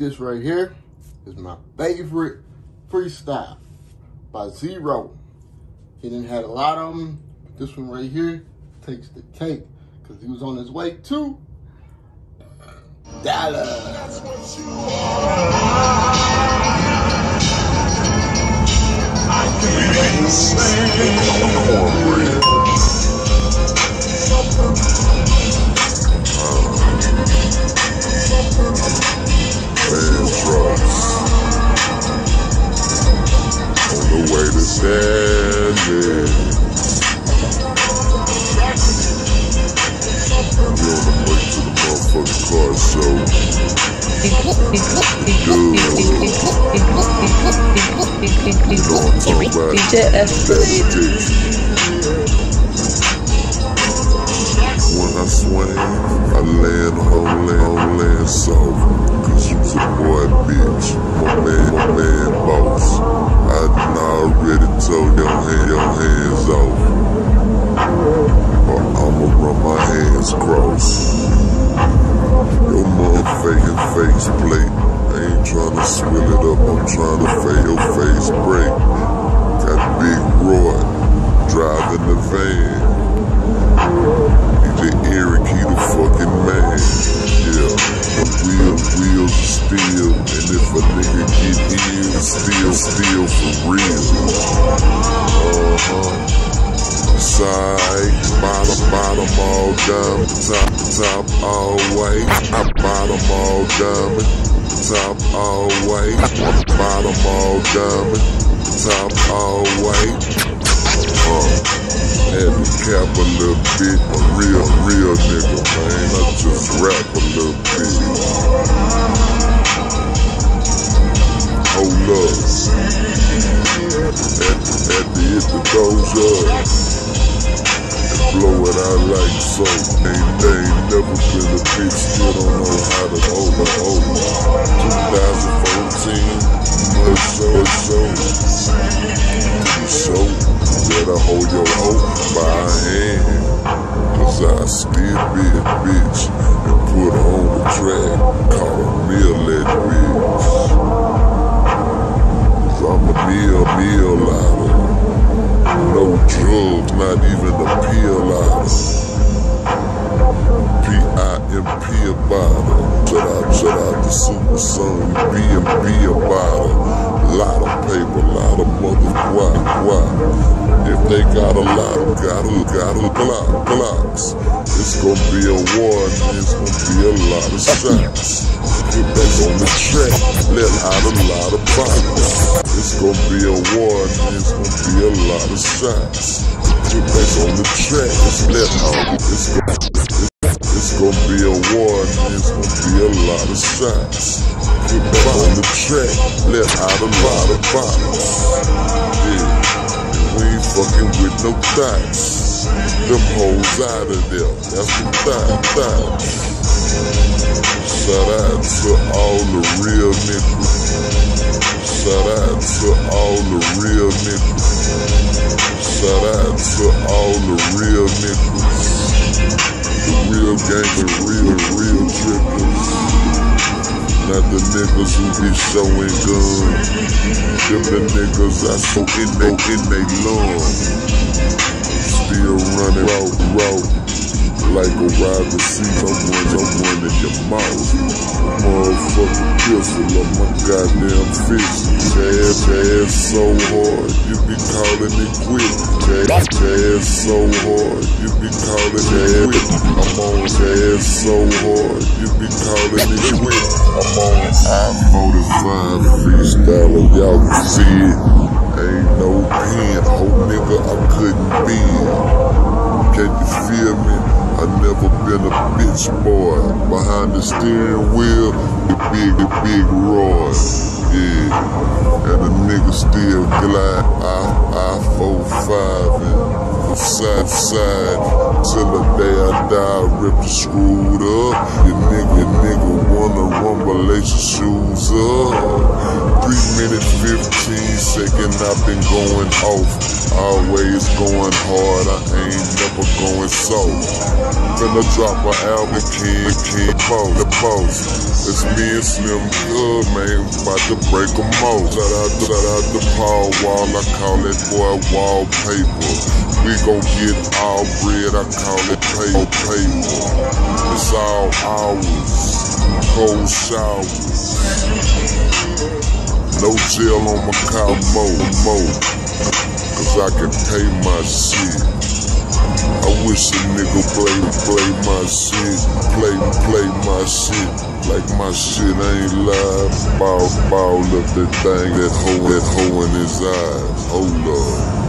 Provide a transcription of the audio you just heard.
This right here is my favorite freestyle by Z-Ro. He didn't have a lot of them. But this one right here takes the cake because he was on his way to Dallas. DJ When I swing, I land on land, soft. Cause you's a boy, bitch. My man, my man, boss. I done already told your, hand, your hands off. Or I'ma run my hands cross. Face plate. I ain't tryna swill it up, I'm tryna fade your face break. Got big Roy driving the van. DJ Eric, he the fucking man. Yeah, the wheels, wheels steel. And if a nigga get ill, still, still for real. Uh-huh. Side, bottom, bottom all diamond, top, top all white. Bottom all diamond, top white. Bottom all diamond, top white. Uh, to cap a little bit, a real, real nigga, man. I just rap a little bit. Hold up. At, at the hit the up blow it out like so. Ain't, they ain't never been a bitch, still don't know how to hold hold it. 2014, much so, so. So, better hold your hope by a hand. Cause I still be a bitch and put on the track. Son, B and B about her. Lot of paper, lot of mother why, why? If they got a lot, got a, got a block, blocks. It's gonna be a war and it's gonna be a lot of shots. Put back on the track, let out a lot of bottles. It's gonna be a war and it's gonna be a lot of shots. Put back on the track, let out, it's gonna, gonna be a war and it's gonna be a lot of shots. Put back on the track, let out a lot of bottles. Yeah, we ain't fucking with no thoughts. Them hoes out of there, that's some thought, thoughts. Shout out to all the real niggas. Shout out to all the real niggas. Shout out to all the real niggas. The real gang, the real, real trippers. Not the niggas who be showing guns. Them the niggas I so in they, in they lungs. Still running road, road. Like a wide receiver, I'm one in your mouth. Motherfucking pistol on my goddamn fist. Jazz, jazz so hard, you be calling it quit. Jazz, jazz so hard, you be calling it quit. I'm on jazz so hard, you be calling it quit. I'm on I-45 freestyler, y'all can see it. Ain't no pen, whole nigga, I couldn't be Can you feel me? I never been a bitch boy. Behind the steering wheel, the big, the big Roy. Yeah. And the nigga still glide I, I, four, five, and from side to side. Till the day I die, ripped and screwed up. Your nigga, your nigga wanna rumble, lace your shoes up. Three minutes, 15 seconds, I've been going off. Always going hard, I ain't never going soft. Finna drop a album, King, King, Boss, the boss. It's me and Slim Good, man, about to break them all. Shout out, shout out to Paul Wall, I call that boy wallpaper. We gon' get all bread, I call it paper, paper. It's all hours, cold showers. No jail on my car, mo, mo. Cause I can pay my shit. I wish a nigga play, play my shit, play, play my shit. Like my shit ain't live. Ball, ball up that thing, that hoe, that hoe in his eyes. Hold up.